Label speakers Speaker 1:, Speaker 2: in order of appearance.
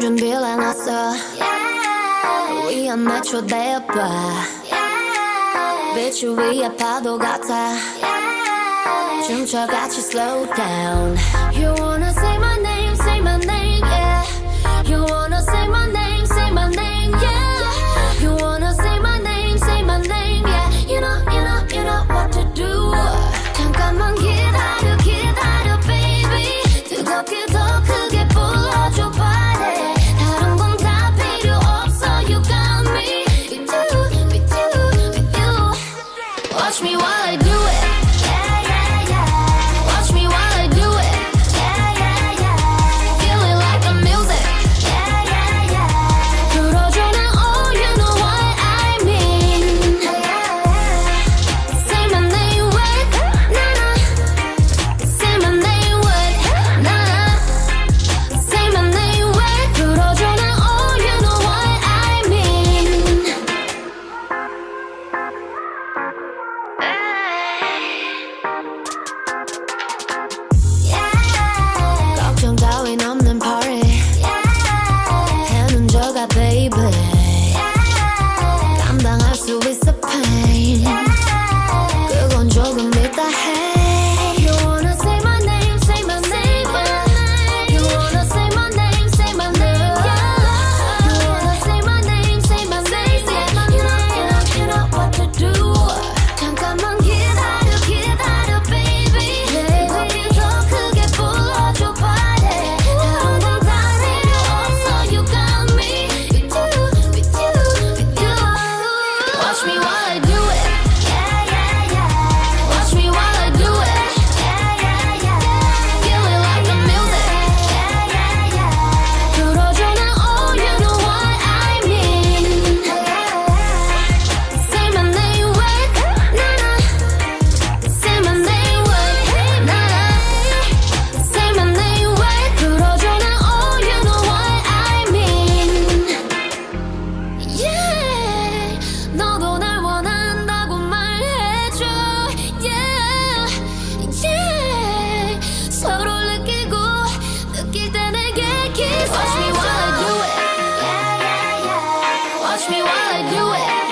Speaker 1: 준비를 해놨어 위험에 초대해봐 빛이 위에 파도 같아 춤춰 같이 slow down You wanna say my name, say my name, Watch me while I do watch me while I do it. Watch me while I do it. Yeah, yeah, yeah. Watch me while I do it.